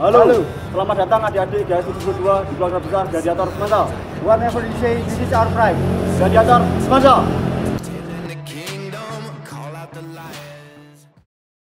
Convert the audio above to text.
Halo. Halo. Selamat datang adik-adik GS 72 di keluarga besar Gladiator Semasal. Whatever you say, this is our pride. Gladiator Semasal.